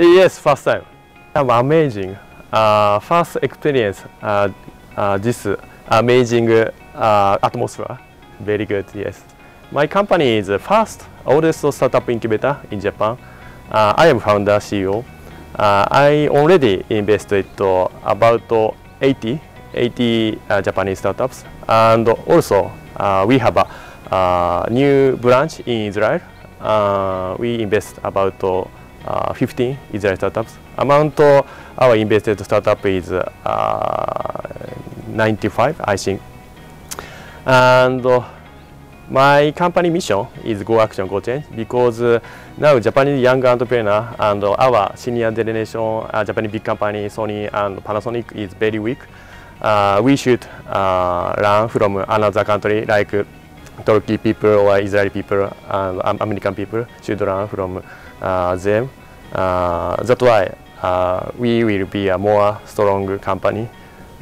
Yes, first time. I'm amazing. Uh, first experience uh, uh, this amazing uh, atmosphere. Very good, yes. My company is the first oldest startup incubator in Japan. Uh, I am founder CEO. Uh, I already invested uh, about 80, 80 uh, Japanese startups and also uh, we have a uh, new branch in Israel. Uh, we invest about uh, 15 Israeli startups. Amount our invested startup is uh, 95, I think. And uh, my company mission is Go Action, Go Change because uh, now Japanese young entrepreneur and our senior generation, uh, Japanese big company, Sony and Panasonic is very weak. Uh, we should uh, learn from another country like Turkey people or Israeli people and American people should learn from uh, them. Uh, that's why uh, we will be a more strong company.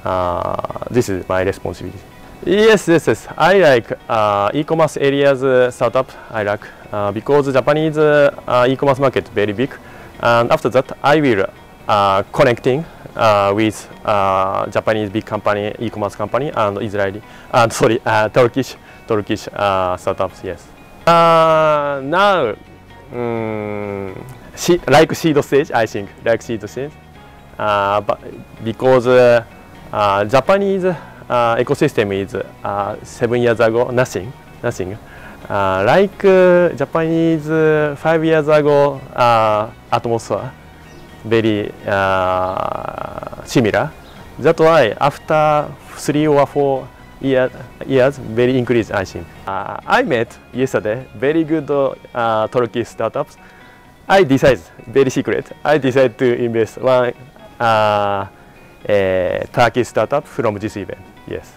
Uh, this is my responsibility. Yes, yes, yes. I like uh, e-commerce areas uh, startup. I like uh, because Japanese e-commerce market very big. And after that, I will connecting with Japanese big company, e-commerce company, and Israeli, and sorry, Turkish, Turkish startups. Yes. Now, um, she, like seed stage, I think, like seed stage, uh, but because uh, uh, Japanese uh, ecosystem is uh, seven years ago nothing, nothing. Uh, like uh, Japanese uh, five years ago uh, atmosphere, very uh, similar. That's why after three or four year, years, very increased, I think. Uh, I met yesterday very good uh, Turkish startups. I decided, very secret, I decided to invest one uh, uh, Turkish startup from this event. Yes.